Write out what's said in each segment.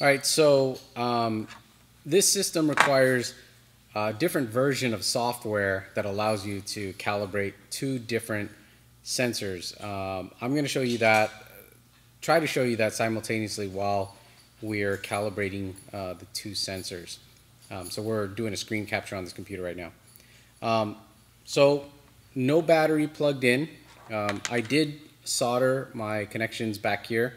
All right, so um, this system requires a different version of software that allows you to calibrate two different sensors. Um, I'm going to show you that, try to show you that simultaneously while we're calibrating uh, the two sensors. Um, so we're doing a screen capture on this computer right now. Um, so no battery plugged in. Um, I did solder my connections back here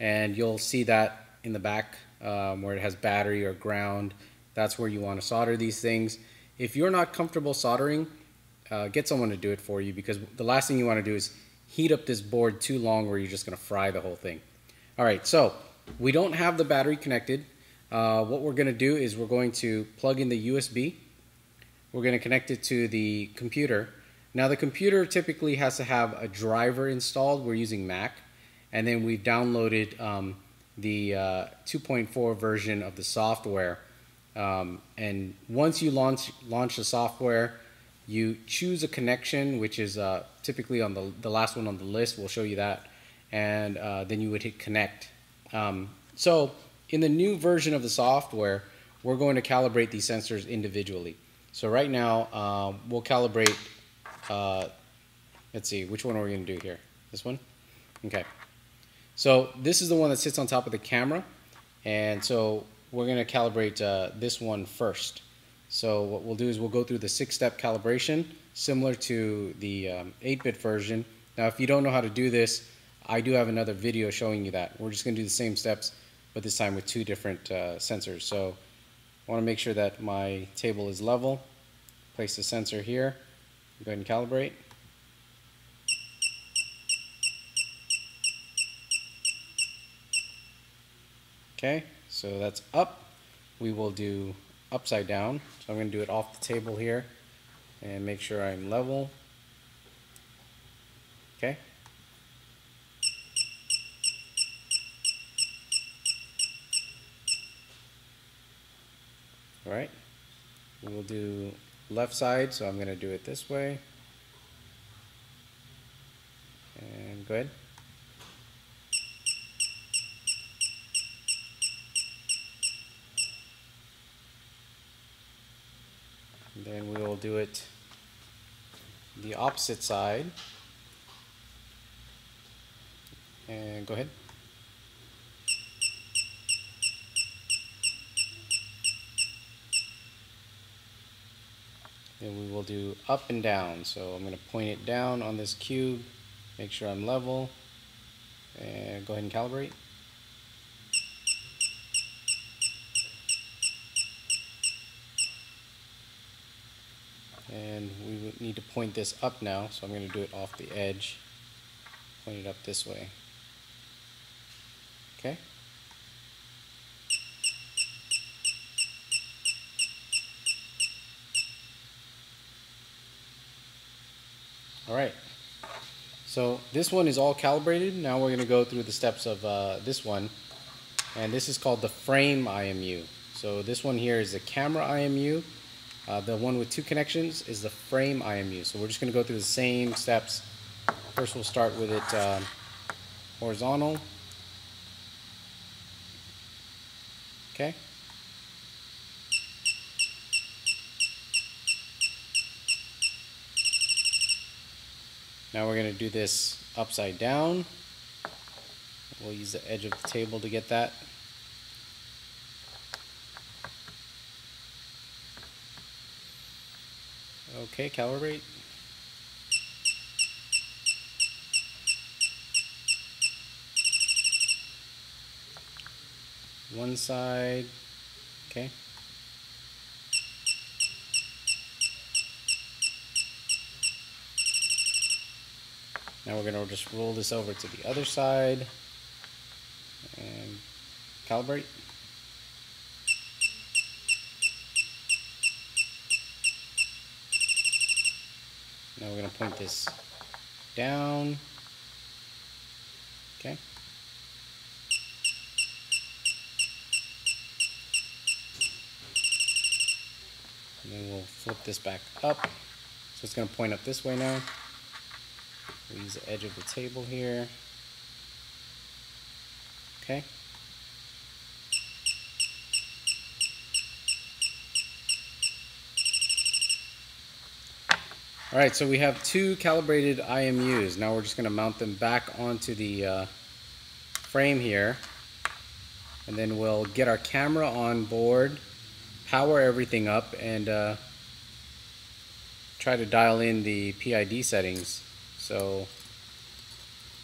and you'll see that in the back um, where it has battery or ground. That's where you want to solder these things. If you're not comfortable soldering, uh, get someone to do it for you because the last thing you want to do is heat up this board too long where you're just going to fry the whole thing. All right, so we don't have the battery connected. Uh, what we're going to do is we're going to plug in the USB. We're going to connect it to the computer. Now the computer typically has to have a driver installed. We're using Mac. And then we've downloaded um, the uh, 2.4 version of the software. Um, and once you launch launch the software, you choose a connection, which is uh, typically on the the last one on the list. We'll show you that, and uh, then you would hit connect. Um, so in the new version of the software, we're going to calibrate these sensors individually. So right now, um, we'll calibrate. Uh, let's see, which one are we going to do here? This one. Okay. So this is the one that sits on top of the camera. And so we're going to calibrate uh, this one first. So what we'll do is we'll go through the six-step calibration, similar to the 8-bit um, version. Now, if you don't know how to do this, I do have another video showing you that. We're just going to do the same steps, but this time with two different uh, sensors. So I want to make sure that my table is level. Place the sensor here. Go ahead and calibrate. Okay, so that's up. We will do upside down. So I'm going to do it off the table here and make sure I'm level. Okay. All right. We'll do left side, so I'm going to do it this way. And go ahead. Then we will do it the opposite side. And go ahead. Then we will do up and down. So I'm going to point it down on this cube, make sure I'm level, and go ahead and calibrate. And we need to point this up now so I'm going to do it off the edge point it up this way. Okay? Alright so this one is all calibrated. Now we're going to go through the steps of uh, this one. And this is called the frame IMU so this one here is the camera IMU uh, the one with two connections is the frame IMU. So we're just going to go through the same steps. First we'll start with it uh, horizontal. Okay. Now we're going to do this upside down. We'll use the edge of the table to get that. Okay, calibrate. One side, okay. Now we're going to just roll this over to the other side and calibrate. Now we're going to point this down. Okay. And then we'll flip this back up. So it's going to point up this way now. We'll use the edge of the table here. Okay. All right, so we have two calibrated IMUs. Now we're just going to mount them back onto the uh, frame here. And then we'll get our camera on board, power everything up, and uh, try to dial in the PID settings. So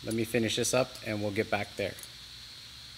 let me finish this up and we'll get back there.